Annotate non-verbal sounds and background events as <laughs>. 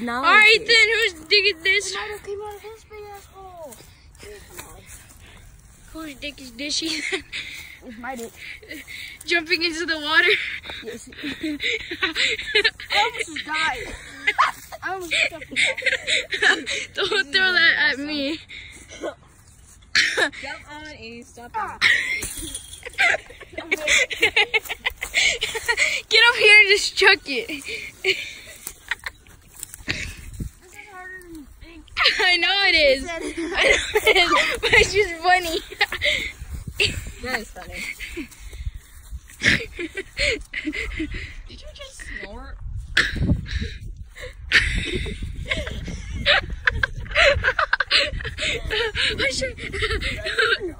Now All right, then who's digging this? Might have came out of his big ass hole. <laughs> Whose dick is dishy? It might have. Jumping into the water. Yes. <laughs> I almost <laughs> just died. I almost stepped in. Don't throw that at me. Jump on and stop. Ah. Get up here and just chuck it. This is harder than you think. I know it is. I know it is, <laughs> but it's just funny. That is funny. Did you just snort? <laughs> I should- <laughs>